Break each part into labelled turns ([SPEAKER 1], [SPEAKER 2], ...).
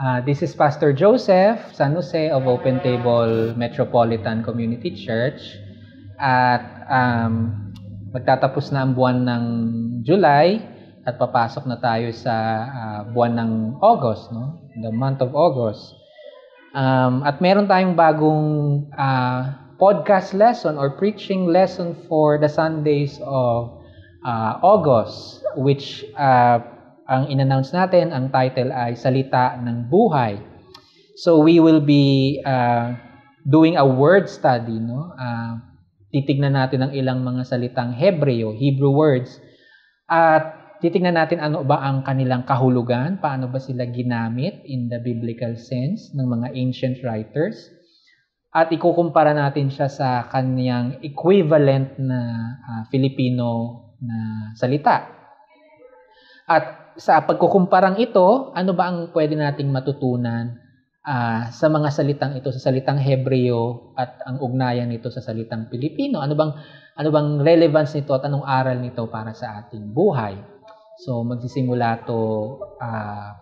[SPEAKER 1] Uh, this is Pastor Joseph San Jose of Open Table Metropolitan Community Church. At um, magtatapos na ang buwan ng July at papasok na tayo sa uh, buwan ng August, no? The month of August. Um, at meron tayong bagong uh, podcast lesson or preaching lesson for the Sundays of uh, August, which uh, ang in-announce natin, ang title ay Salita ng Buhay. So we will be uh, doing a word study, no? Uh, titignan natin ang ilang mga salitang Hebreo, Hebrew words, at titignan natin ano ba ang kanilang kahulugan, paano ba sila ginamit in the biblical sense ng mga ancient writers, at ikukumpara natin siya sa kanyang equivalent na uh, Filipino na salita. At sa pagkukumparang ito, ano ba ang pwede nating matutunan uh, sa mga salitang ito, sa salitang Hebreo at ang ugnayan nito sa salitang Pilipino? Ano bang ano bang relevance nito at anong aral nito para sa ating buhay? So magsisimula to uh,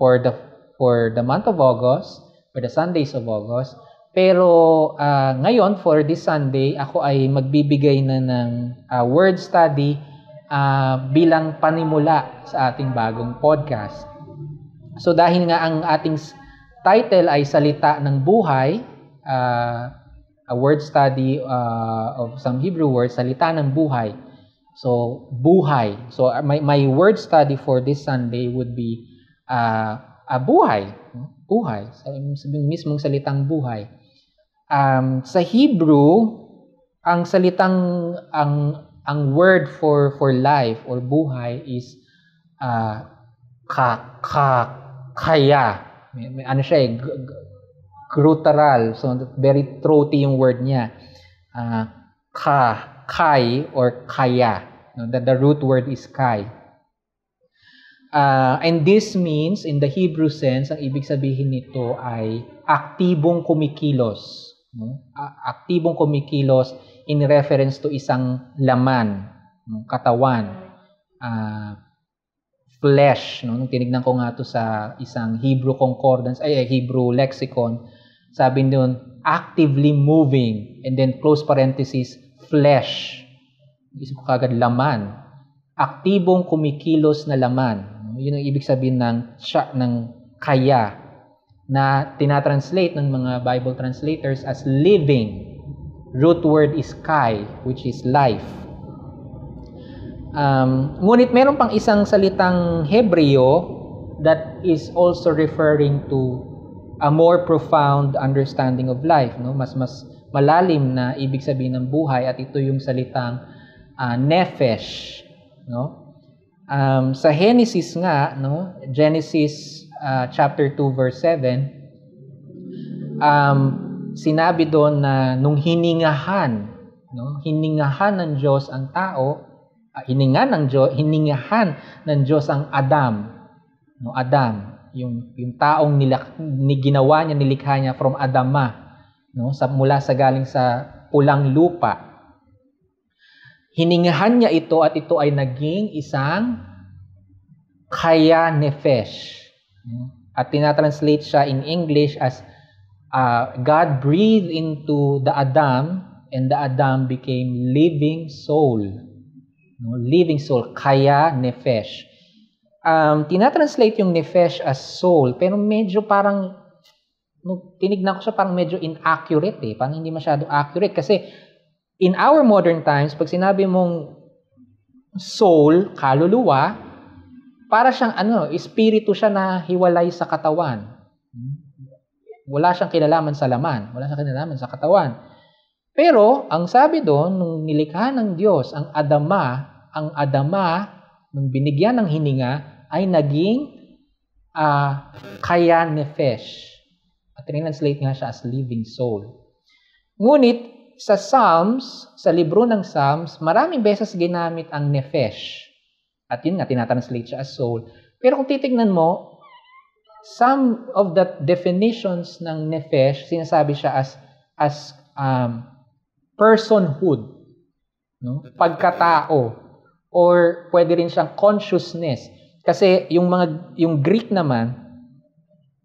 [SPEAKER 1] for the for the month of August, for the Sundays of August. Pero uh, ngayon for this Sunday, ako ay magbibigay na ng uh, word study uh, bilang panimula sa ating bagong podcast. So dahil nga ang ating title ay Salita ng Buhay, uh, a word study uh, of some Hebrew words, Salita ng Buhay. So, buhay. So, my, my word study for this Sunday would be uh, a buhay. Buhay. Sabihin mismong salitang buhay. Um, sa Hebrew, ang salitang ang ang word for for life or buhay is uh, ka, ka, kaya. May, may, ano siya eh, guttural. So, very throaty yung word niya. Uh, ka, kai, or kaya. No, the, the root word is kai. Uh, and this means, in the Hebrew sense, ang ibig sabihin nito ay aktibong kumikilos. No? Aktibong kumikilos in reference to isang laman, katawan, uh, flesh. No? Nung tinignan ko nga to sa isang Hebrew concordance, ay, Hebrew lexicon, sabi doon, actively moving, and then close parenthesis, flesh. Isip ko kagad, laman. Aktibong kumikilos na laman. Yun ang ibig sabihin ng, siya, ng kaya na tinatranslate ng mga Bible translators as living root word is kai, which is life. Um, ngunit meron pang isang salitang Hebreo that is also referring to a more profound understanding of life, no? Mas mas malalim na ibig sabihin ng buhay at ito yung salitang uh, nefesh, no? Um, sa Genesis nga, no? Genesis uh, chapter 2 verse 7, um, sinabi doon na nung hiningahan, no, hiningahan ng Diyos ang tao, uh, hininga ng Diyos, hiningahan ng Diyos ang Adam, no, Adam, yung yung taong nila, ni ginawa niya, nilikha niya from Adama, no, sa mula sa galing sa pulang lupa. Hiningahan niya ito at ito ay naging isang kaya nefesh. At tinatranslate siya in English as uh, God breathed into the Adam and the Adam became living soul. No, living soul, kaya nefesh. Um, tinatranslate yung nefesh as soul, pero medyo parang, no, tinignan ko siya parang medyo inaccurate eh. Parang hindi masyado accurate. Kasi in our modern times, pag sinabi mong soul, kaluluwa, para siyang ano, espiritu siya na hiwalay sa katawan. Wala siyang kinalaman sa laman. Wala siyang kinalaman sa katawan. Pero, ang sabi doon, nung nilikha ng Diyos, ang Adama, ang Adama, nung binigyan ng hininga, ay naging uh, kaya nefesh. At translate nga siya as living soul. Ngunit, sa Psalms, sa libro ng Psalms, maraming beses ginamit ang nefesh. At yun nga, tinatranslate siya as soul. Pero kung titignan mo, some of the definitions ng nefesh, sinasabi siya as as um, personhood, no? pagkatao, or pwede rin siyang consciousness. Kasi yung mga yung Greek naman,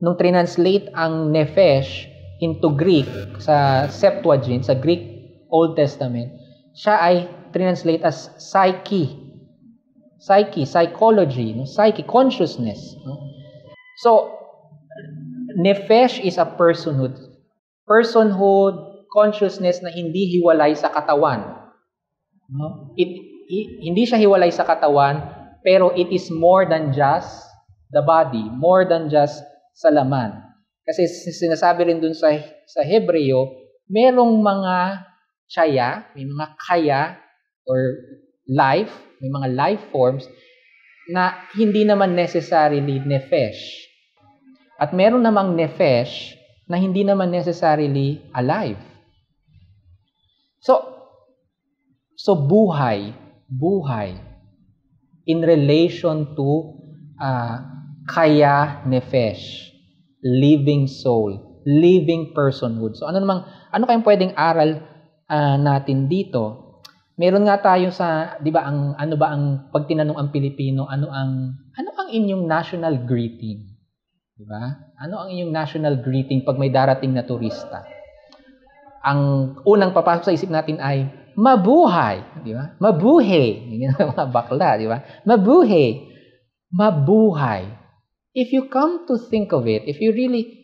[SPEAKER 1] nung translate ang nephesh into Greek sa Septuagint, sa Greek Old Testament, siya ay translate as psyche. Psyche, psychology, no? psyche, consciousness. No? So, nephesh is a personhood. Personhood, consciousness na hindi hiwalay sa katawan. It, it, hindi siya hiwalay sa katawan, pero it is more than just the body, more than just sa laman. Kasi sinasabi rin dun sa, sa Hebreo, merong mga chaya, may mga kaya or life, may mga life forms na hindi naman necessarily nefesh. At meron namang nefesh na hindi naman necessarily alive. So, so buhay, buhay in relation to uh, kaya nefesh, living soul, living personhood. So ano namang ano kayang pwedeng aral uh, natin dito? Meron nga tayo sa, 'di ba, ang ano ba ang pag tinanong ang Pilipino, ano ang ano ang inyong national greeting? 'Di ba? Ano ang inyong national greeting pag may darating na turista? Ang unang papasok sa isip natin ay mabuhay, 'di ba? Mabuhay. Ganyan mga bakla, 'di ba? Mabuhay. Mabuhay. If you come to think of it, if you really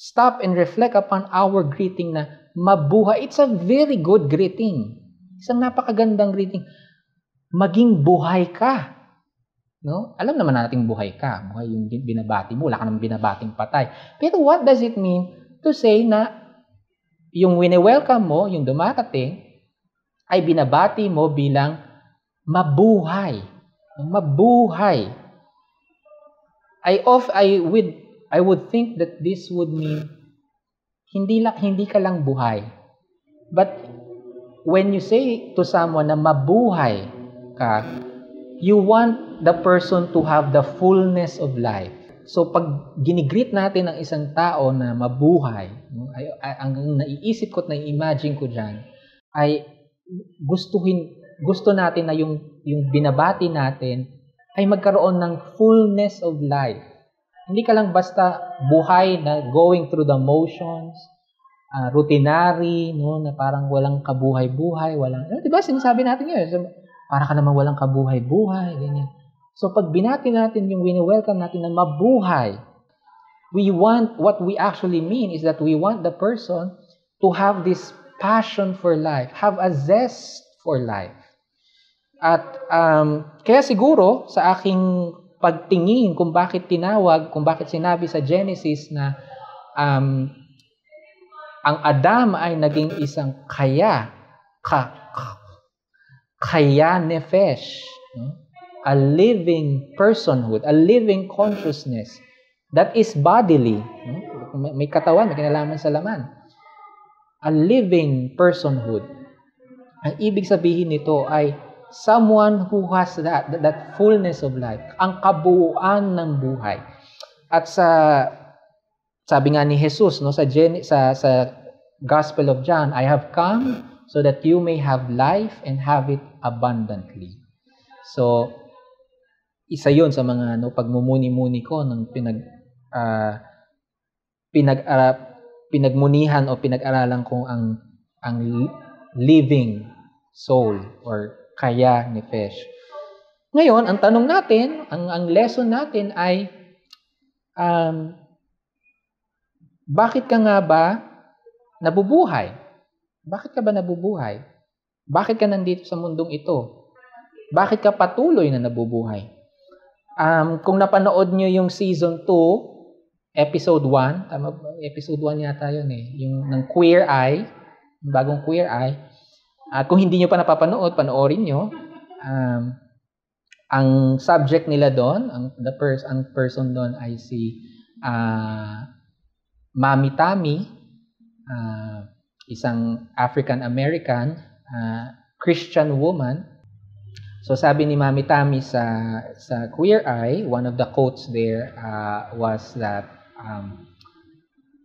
[SPEAKER 1] stop and reflect upon our greeting na mabuhay, it's a very good greeting. Isang napakagandang greeting. Maging buhay ka. No? Alam naman nating buhay ka. Buhay yung binabati mo. Wala ka naman binabating patay. Pero what does it mean to say na yung wini-welcome mo, yung dumarating, ay binabati mo bilang mabuhay. Mabuhay. I of I would I would think that this would mean hindi lang hindi ka lang buhay. But when you say to someone na mabuhay ka, you want the person to have the fullness of life. So pag ginigreet natin ang isang tao na mabuhay, ay, ay, ang naiisip ko at nai-imagine ko diyan ay gustuhin gusto natin na yung yung binabati natin ay magkaroon ng fullness of life. Hindi ka lang basta buhay na going through the motions, uh, routinary, no, na parang walang kabuhay-buhay, walang, eh, di ba, sinasabi natin yun, so, para ka naman walang kabuhay-buhay, ganyan. So, pag binati natin yung wini-welcome natin na mabuhay, we want, what we actually mean is that we want the person to have this passion for life, have a zest for life. At um, kaya siguro sa aking pagtingin kung bakit tinawag, kung bakit sinabi sa Genesis na um, ang Adam ay naging isang kaya, ka, kaya nefesh, a living personhood, a living consciousness that is bodily. May katawan, may kinalaman sa laman. A living personhood. Ang ibig sabihin nito ay someone who has that, that fullness of life, ang kabuuan ng buhay. At sa sabi nga ni Jesus no sa Gen- sa sa Gospel of John, I have come so that you may have life and have it abundantly. So isa 'yon sa mga no pagmumuni-muni ko ng pinag uh, pinag uh, pinagmunihan o pinag-aralan ko ang ang living soul or kaya ni Fesh. Ngayon, ang tanong natin, ang ang lesson natin ay um, bakit ka nga ba nabubuhay? Bakit ka ba nabubuhay? Bakit ka nandito sa mundong ito? Bakit ka patuloy na nabubuhay? Um, kung napanood nyo yung season 2, episode 1, tama episode 1 yata yun eh, yung ng Queer Eye, bagong Queer Eye. At kung hindi nyo pa napapanood, panoorin nyo. Um, ang subject nila doon, ang the pers ang person doon ay si uh, Mami Tami, uh, isang African American uh, Christian woman. So sabi ni Mami Tami sa sa Queer Eye, one of the quotes there uh, was that um,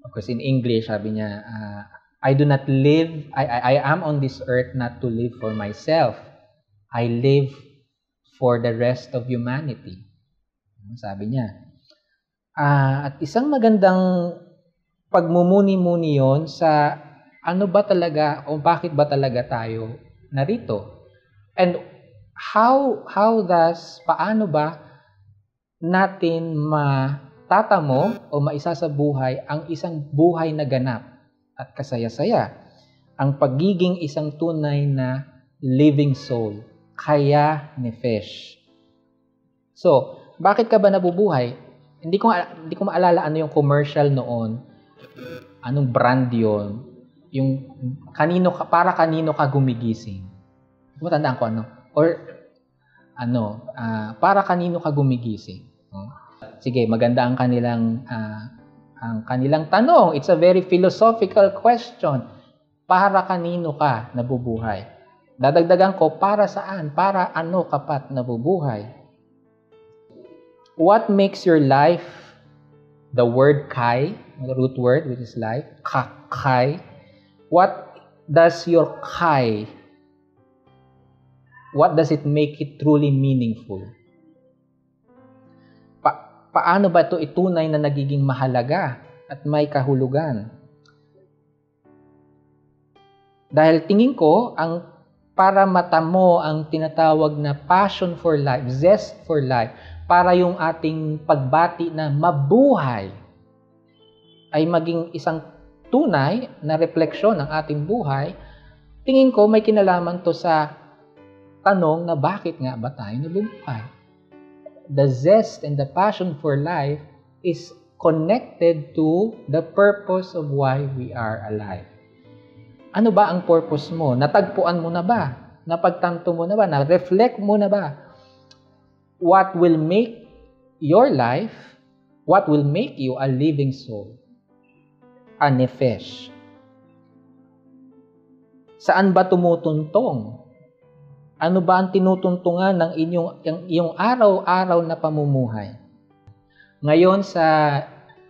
[SPEAKER 1] of course in English sabi niya uh, I do not live I, I I am on this earth not to live for myself. I live for the rest of humanity. Sabi niya. Uh, at isang magandang pagmumuni-muni yon sa ano ba talaga o bakit ba talaga tayo narito. And how how does paano ba natin matatamo o maisa sa buhay ang isang buhay na ganap at kasaya-saya. Ang pagiging isang tunay na living soul, kaya ni Fish. So, bakit ka ba nabubuhay? Hindi ko hindi ko maalala ano yung commercial noon. Anong brand 'yon? Yung kanino ka para kanino ka gumigising. Mo tandaan ko ano? Or ano, uh, para kanino ka gumigising? Hmm? Sige, maganda ang kanilang uh, ang kanilang tanong. It's a very philosophical question. Para kanino ka nabubuhay? Dadagdagan ko, para saan? Para ano kapat nabubuhay? what makes your life the word kai, root word which is life, ka, kai, what does your kai, what does it make it truly meaningful? Pa, paano ba ito itunay na nagiging mahalaga at may kahulugan? Dahil tingin ko, ang para matamo ang tinatawag na passion for life, zest for life, para yung ating pagbati na mabuhay ay maging isang tunay na refleksyon ng ating buhay, tingin ko may kinalaman to sa tanong na bakit nga ba tayo nabubuhay. The zest and the passion for life is connected to the purpose of why we are alive. Ano ba ang purpose mo? Natagpuan mo na ba? Napagtanto mo na ba? Na-reflect mo na ba? what will make your life, what will make you a living soul, a nefesh. Saan ba tumutuntong? Ano ba ang tinutuntungan ng inyong, yung, yung araw-araw na pamumuhay? Ngayon sa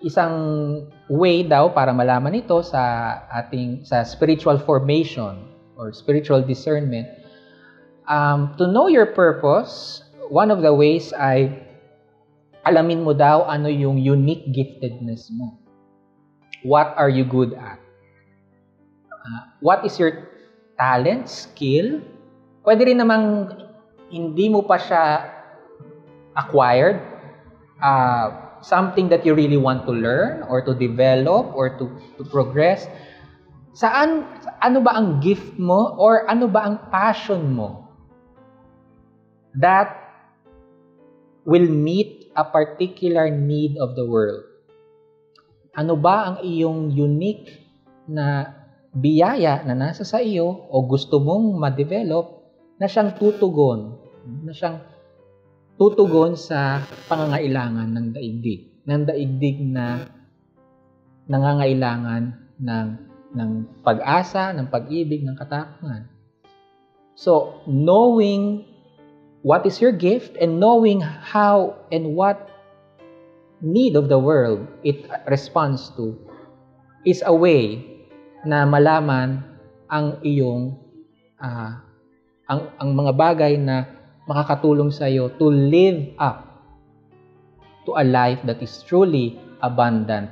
[SPEAKER 1] isang way daw para malaman ito sa ating sa spiritual formation or spiritual discernment um, to know your purpose one of the ways ay alamin mo daw ano yung unique giftedness mo. What are you good at? Uh, what is your talent, skill? Pwede rin namang hindi mo pa siya acquired. Uh, something that you really want to learn or to develop or to, to progress. Saan, ano ba ang gift mo or ano ba ang passion mo that will meet a particular need of the world. Ano ba ang iyong unique na biyaya na nasa sa iyo o gusto mong ma-develop na siyang tutugon, na siyang tutugon sa pangangailangan ng daigdig, ng daigdig na nangangailangan ng ng pag-asa, ng pag-ibig, ng katapangan. So, knowing what is your gift and knowing how and what need of the world it responds to is a way na malaman ang iyong uh, ang, ang mga bagay na makakatulong sa iyo to live up to a life that is truly abundant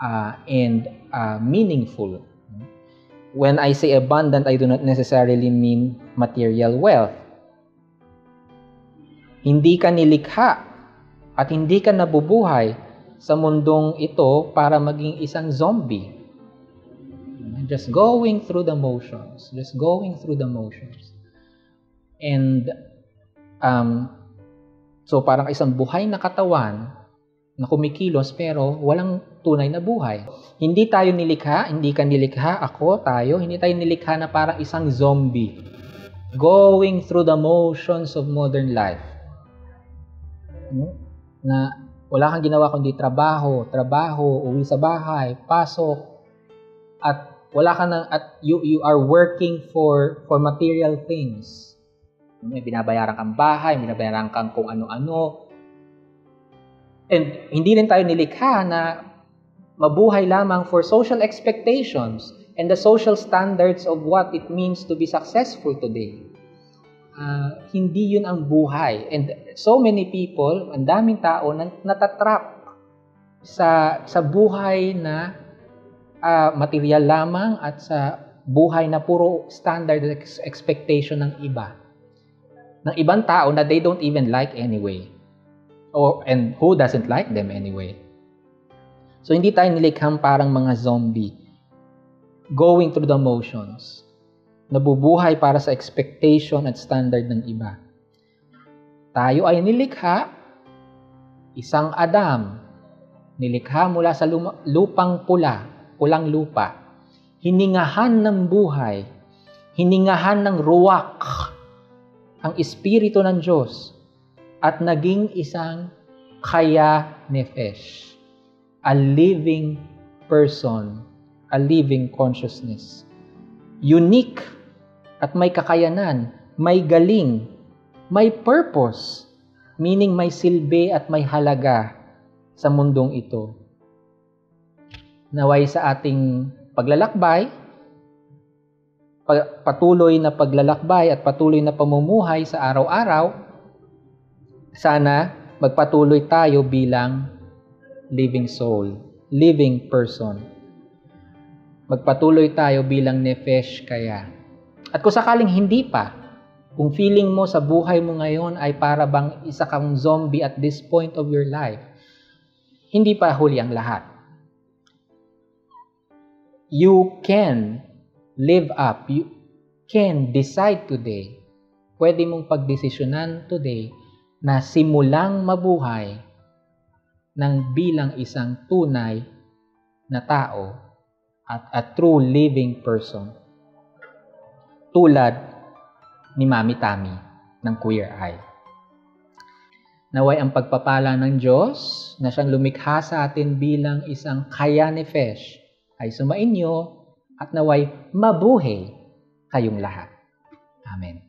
[SPEAKER 1] uh, and uh, meaningful. When I say abundant, I do not necessarily mean material wealth hindi ka nilikha at hindi ka nabubuhay sa mundong ito para maging isang zombie. Just going through the motions. Just going through the motions. And um, so parang isang buhay na katawan na kumikilos pero walang tunay na buhay. Hindi tayo nilikha, hindi ka nilikha, ako, tayo, hindi tayo nilikha na parang isang zombie. Going through the motions of modern life no? Na wala kang ginawa kundi trabaho, trabaho, uwi sa bahay, pasok, at wala ka nang, at you, you are working for, for material things. May binabayaran kang bahay, binabayaran kang kung ano-ano. And hindi rin tayo nilikha na mabuhay lamang for social expectations and the social standards of what it means to be successful today uh, hindi yun ang buhay. And so many people, ang daming tao na natatrap sa sa buhay na uh, material lamang at sa buhay na puro standard ex- expectation ng iba. Ng ibang tao na they don't even like anyway. Or, and who doesn't like them anyway? So, hindi tayo nilikhang parang mga zombie. Going through the motions. Nabubuhay para sa expectation at standard ng iba. Tayo ay nilikha, isang Adam, nilikha mula sa lupang pula, pulang lupa, hiningahan ng buhay, hiningahan ng ruwak, ang Espiritu ng Diyos, at naging isang kaya nefesh, a living person, a living consciousness. Unique at may kakayanan, may galing, may purpose, meaning may silbi at may halaga sa mundong ito. Naway sa ating paglalakbay, patuloy na paglalakbay at patuloy na pamumuhay sa araw-araw, sana magpatuloy tayo bilang living soul, living person. Magpatuloy tayo bilang nefesh kaya. At kung sakaling hindi pa, kung feeling mo sa buhay mo ngayon ay para bang isa kang zombie at this point of your life, hindi pa huli ang lahat. You can live up. You can decide today. Pwede mong pagdesisyonan today na simulang mabuhay ng bilang isang tunay na tao at a true living person. Tulad ni Mami Tami ng Queer Eye. Naway ang pagpapala ng Diyos na siyang lumikha sa atin bilang isang kaya ni Fesh ay sumainyo at naway mabuhay kayong lahat. Amen.